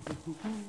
フフフフフ。